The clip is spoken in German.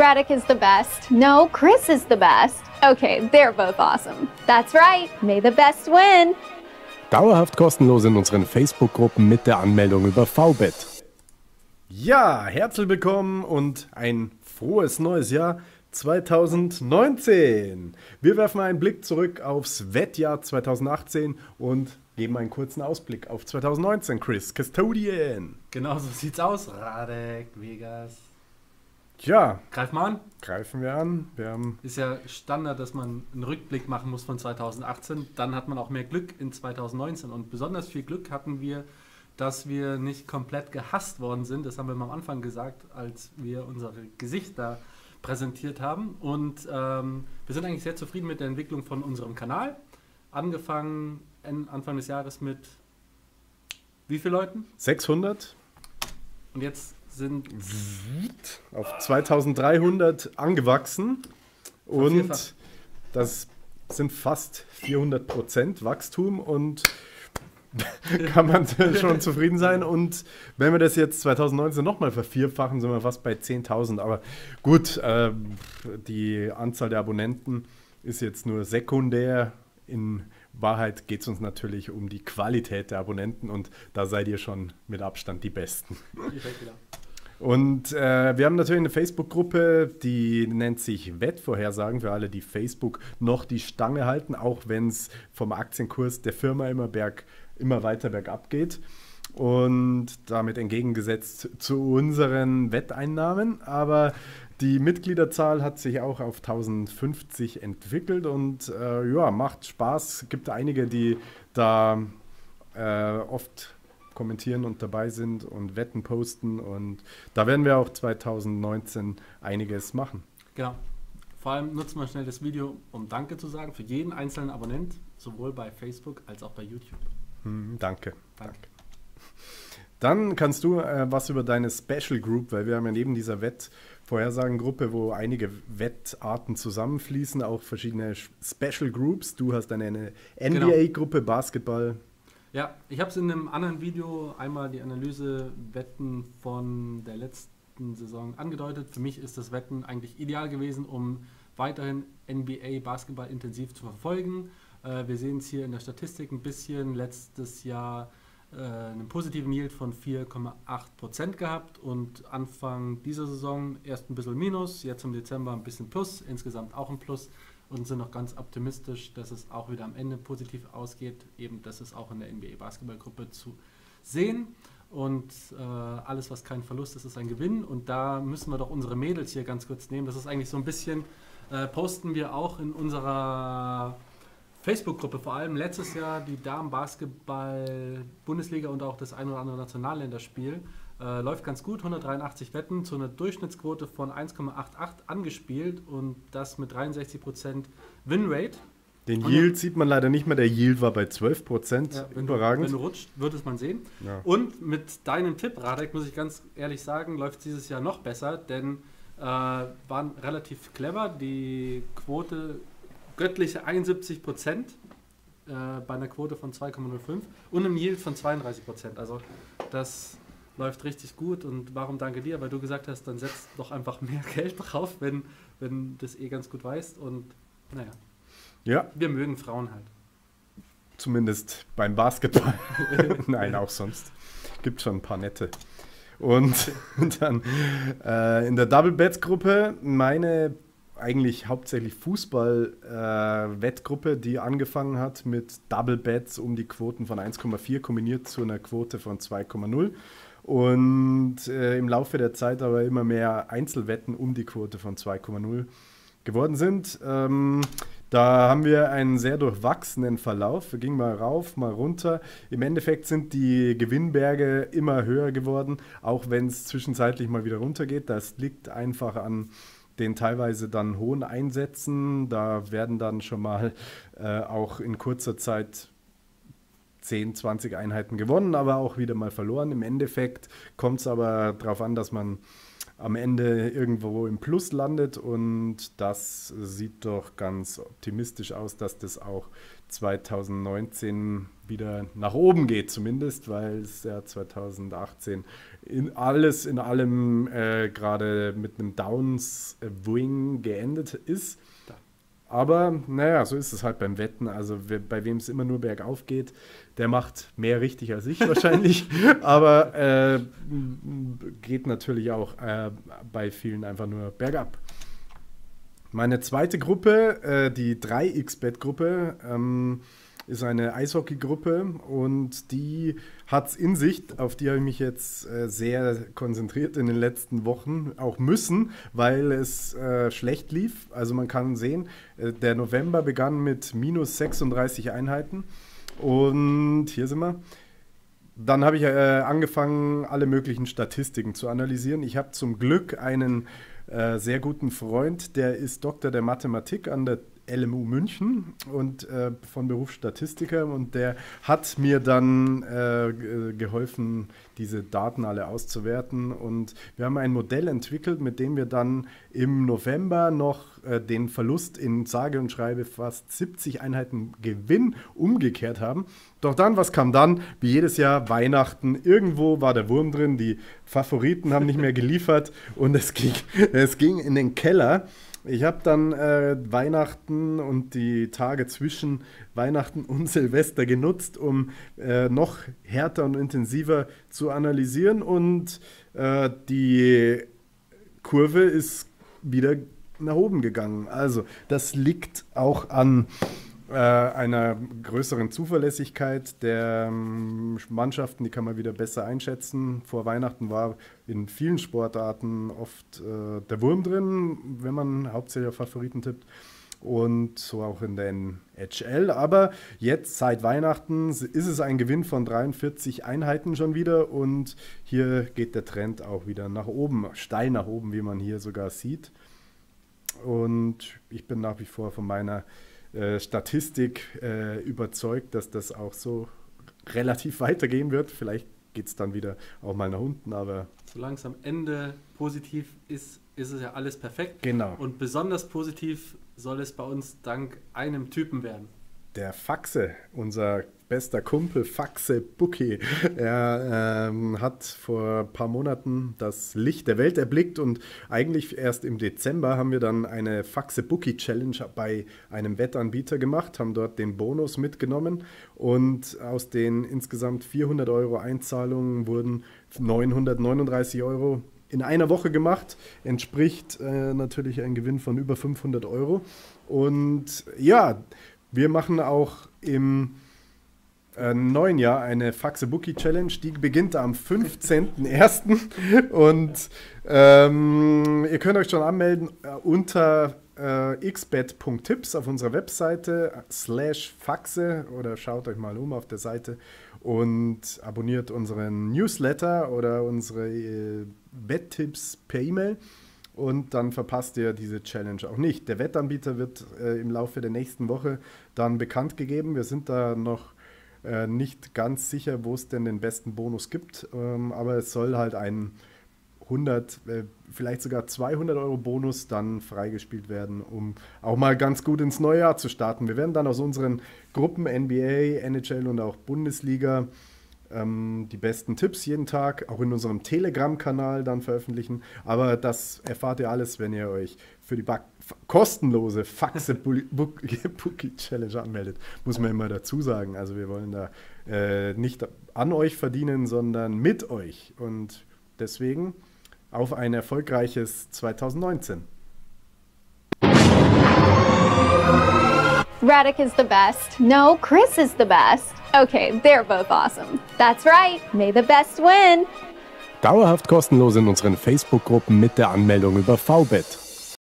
Radek is the best. No, Chris is the best. Okay, they're both awesome. That's right. May the best win. Dauerhaft kostenlos in unseren Facebook-Gruppen mit der Anmeldung über VBET. Ja, herzlich willkommen und ein frohes neues Jahr 2019. Wir werfen einen Blick zurück aufs Wettjahr 2018 und geben einen kurzen Ausblick auf 2019. Chris, Custodian. Genau so sieht's aus. Radek, Vegas. Ja. Greif mal an. Greifen wir an. Wir haben Ist ja Standard, dass man einen Rückblick machen muss von 2018. Dann hat man auch mehr Glück in 2019. Und besonders viel Glück hatten wir, dass wir nicht komplett gehasst worden sind. Das haben wir am Anfang gesagt, als wir unsere Gesichter präsentiert haben. Und ähm, wir sind eigentlich sehr zufrieden mit der Entwicklung von unserem Kanal. Angefangen Anfang des Jahres mit wie vielen Leuten? 600. Und jetzt sind auf 2300 angewachsen. Und das sind fast 400 Prozent Wachstum und kann man schon zufrieden sein. Und wenn wir das jetzt 2019 nochmal vervierfachen, sind wir fast bei 10.000. Aber gut, äh, die Anzahl der Abonnenten ist jetzt nur sekundär. In Wahrheit geht es uns natürlich um die Qualität der Abonnenten und da seid ihr schon mit Abstand die Besten. Und äh, wir haben natürlich eine Facebook-Gruppe, die nennt sich Wettvorhersagen für alle, die Facebook noch die Stange halten, auch wenn es vom Aktienkurs der Firma immer berg immer weiter bergab geht und damit entgegengesetzt zu unseren Wetteinnahmen. Aber die Mitgliederzahl hat sich auch auf 1050 entwickelt und äh, ja, macht Spaß. Es gibt einige, die da äh, oft kommentieren und dabei sind und Wetten posten und da werden wir auch 2019 einiges machen. Genau. Vor allem nutzen wir schnell das Video, um Danke zu sagen für jeden einzelnen Abonnent, sowohl bei Facebook als auch bei YouTube. Hm, danke. Danke. Dann kannst du äh, was über deine Special Group, weil wir haben ja neben dieser Wettvorhersagengruppe, wo einige Wettarten zusammenfließen, auch verschiedene Special Groups. Du hast eine NBA-Gruppe, genau. Basketball. Ja, ich habe es in einem anderen Video einmal die Analyse Wetten von der letzten Saison angedeutet. Für mich ist das Wetten eigentlich ideal gewesen, um weiterhin NBA Basketball intensiv zu verfolgen. Äh, wir sehen es hier in der Statistik ein bisschen. Letztes Jahr äh, einen positiven Yield von 4,8% gehabt und Anfang dieser Saison erst ein bisschen Minus, jetzt im Dezember ein bisschen Plus, insgesamt auch ein Plus und sind noch ganz optimistisch, dass es auch wieder am Ende positiv ausgeht. Eben, das ist auch in der NBA Basketballgruppe zu sehen. Und äh, alles, was kein Verlust ist, ist ein Gewinn. Und da müssen wir doch unsere Mädels hier ganz kurz nehmen. Das ist eigentlich so ein bisschen, äh, posten wir auch in unserer Facebook-Gruppe vor allem letztes Jahr die Damen-Basketball-Bundesliga und auch das ein oder andere Nationalländerspiel. Äh, läuft ganz gut, 183 Wetten zu einer Durchschnittsquote von 1,88 angespielt und das mit 63% Winrate. Den Yield sieht man leider nicht mehr, der Yield war bei 12%. Ja, wenn Überragend. Du, wenn du rutscht, wird es man sehen. Ja. Und mit deinem Tipp, Radek, muss ich ganz ehrlich sagen, läuft es dieses Jahr noch besser, denn äh, waren relativ clever. Die Quote göttliche 71 Prozent äh, bei einer Quote von 2,05 und einem Yield von 32 Prozent. Also das läuft richtig gut und warum danke dir, weil du gesagt hast, dann setzt doch einfach mehr Geld drauf, wenn, wenn das eh ganz gut weißt und naja. Ja. Wir mögen Frauen halt. Zumindest beim Basketball. Nein, auch sonst. Gibt schon ein paar nette. Und dann äh, in der Double Bets Gruppe meine eigentlich hauptsächlich Fußball-Wettgruppe, äh, die angefangen hat mit Double Bets um die Quoten von 1,4 kombiniert zu einer Quote von 2,0 und äh, im Laufe der Zeit aber immer mehr Einzelwetten um die Quote von 2,0 geworden sind. Ähm, da haben wir einen sehr durchwachsenen Verlauf. Wir gingen mal rauf, mal runter. Im Endeffekt sind die Gewinnberge immer höher geworden, auch wenn es zwischenzeitlich mal wieder runtergeht. Das liegt einfach an den teilweise dann hohen Einsätzen. Da werden dann schon mal äh, auch in kurzer Zeit 10, 20 Einheiten gewonnen, aber auch wieder mal verloren. Im Endeffekt kommt es aber darauf an, dass man am Ende irgendwo im Plus landet und das sieht doch ganz optimistisch aus, dass das auch 2019 wieder nach oben geht zumindest, weil es ja 2018 in alles in allem äh, gerade mit einem Downswing geendet ist. Aber naja, so ist es halt beim Wetten. Also wer, bei wem es immer nur bergauf geht, der macht mehr richtig als ich wahrscheinlich. Aber äh, geht natürlich auch äh, bei vielen einfach nur bergab. Meine zweite Gruppe, äh, die 3xBet-Gruppe, ähm, ist eine Eishockey-Gruppe und die hat es in sich, auf die habe ich mich jetzt äh, sehr konzentriert in den letzten Wochen, auch müssen, weil es äh, schlecht lief. Also man kann sehen, äh, der November begann mit minus 36 Einheiten und hier sind wir. Dann habe ich äh, angefangen, alle möglichen Statistiken zu analysieren. Ich habe zum Glück einen äh, sehr guten Freund, der ist Doktor der Mathematik an der LMU München und äh, von Beruf Statistiker und der hat mir dann äh, geholfen, diese Daten alle auszuwerten und wir haben ein Modell entwickelt, mit dem wir dann im November noch äh, den Verlust in sage und schreibe fast 70 Einheiten Gewinn umgekehrt haben. Doch dann, was kam dann? Wie jedes Jahr Weihnachten, irgendwo war der Wurm drin, die Favoriten haben nicht mehr geliefert und es ging, es ging in den Keller. Ich habe dann äh, Weihnachten und die Tage zwischen Weihnachten und Silvester genutzt, um äh, noch härter und intensiver zu analysieren. Und äh, die Kurve ist wieder nach oben gegangen. Also das liegt auch an äh, einer größeren Zuverlässigkeit der ähm, Mannschaften, die kann man wieder besser einschätzen. Vor Weihnachten war in vielen Sportarten oft äh, der Wurm drin, wenn man hauptsächlich auf Favoriten tippt. Und so auch in der NHL. Aber jetzt seit Weihnachten ist es ein Gewinn von 43 Einheiten schon wieder. Und hier geht der Trend auch wieder nach oben, steil nach oben, wie man hier sogar sieht. Und ich bin nach wie vor von meiner äh, Statistik äh, überzeugt, dass das auch so relativ weitergehen wird. Vielleicht geht es dann wieder auch mal nach unten, aber. Solange es am Ende positiv ist, ist es ja alles perfekt. Genau. Und besonders positiv soll es bei uns dank einem Typen werden. Der Faxe, unser bester Kumpel Faxe Buki. Er ähm, hat vor ein paar Monaten das Licht der Welt erblickt und eigentlich erst im Dezember haben wir dann eine Faxe Buki Challenge bei einem Wettanbieter gemacht, haben dort den Bonus mitgenommen und aus den insgesamt 400 Euro Einzahlungen wurden 939 Euro in einer Woche gemacht, entspricht äh, natürlich ein Gewinn von über 500 Euro. Und ja, wir machen auch im äh, neuen Jahr eine Faxe Bookie Challenge. Die beginnt am 15.01. Und ähm, ihr könnt euch schon anmelden äh, unter äh, xbet.tips auf unserer Webseite slash Faxe oder schaut euch mal um auf der Seite und abonniert unseren Newsletter oder unsere äh, Wetttipps per E-Mail und dann verpasst ihr diese Challenge auch nicht. Der Wettanbieter wird äh, im Laufe der nächsten Woche dann bekannt gegeben. Wir sind da noch äh, nicht ganz sicher, wo es denn den besten Bonus gibt, ähm, aber es soll halt ein 100, äh, vielleicht sogar 200 Euro Bonus dann freigespielt werden, um auch mal ganz gut ins neue Jahr zu starten. Wir werden dann aus unseren Gruppen NBA, NHL und auch Bundesliga ähm, die besten Tipps jeden Tag, auch in unserem Telegram-Kanal dann veröffentlichen. Aber das erfahrt ihr alles, wenn ihr euch für die Back kostenlose Faxe Bookie Challenge anmeldet. Muss man immer dazu sagen. Also wir wollen da äh, nicht an euch verdienen, sondern mit euch. Und deswegen auf ein erfolgreiches 2019. Radek is the best. No, Chris is the best. Okay, they're both awesome. That's right. May the best win. Dauerhaft kostenlos in unseren Facebook-Gruppen mit der Anmeldung über VBET.